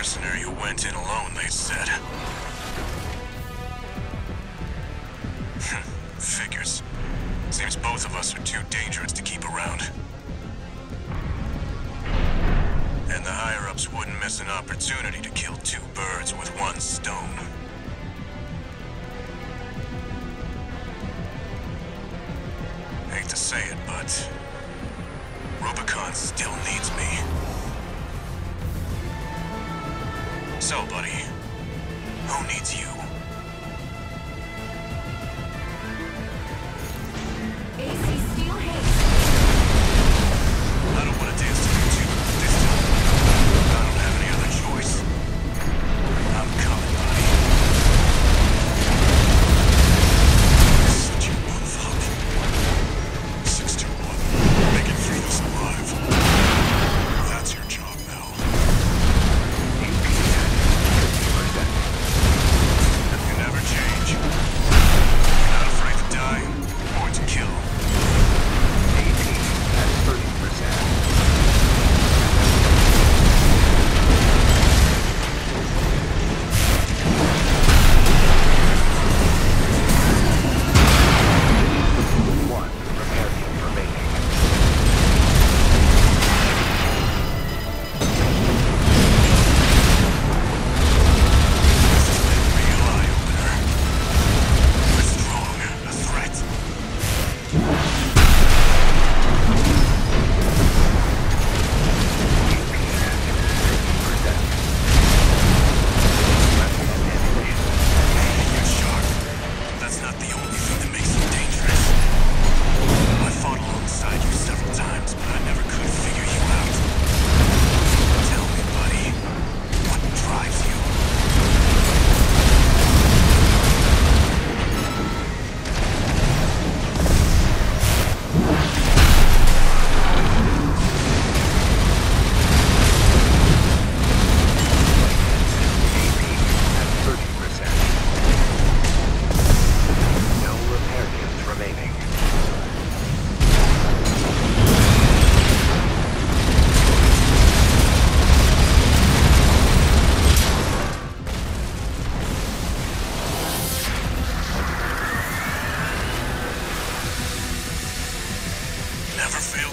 mercenary who went in alone, they said. Figures. Seems both of us are too dangerous to keep around. And the higher-ups wouldn't miss an opportunity to kill two birds with one stone. Hate to say it, but Rubicon still needs me. Who needs you?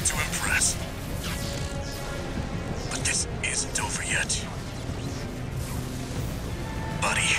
to impress. But this isn't over yet. Buddy.